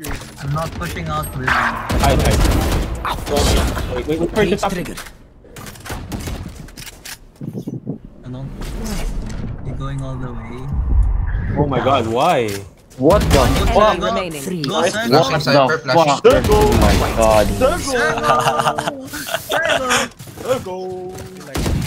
I'm not pushing out with Hide, hide. Wait, wait, wait wait, the triggered. ano. You're going all the way. Oh my god, why? What the fuck? go. Three. Go, What the fuck? flash. Oh my god. Circle. Circle. Circle!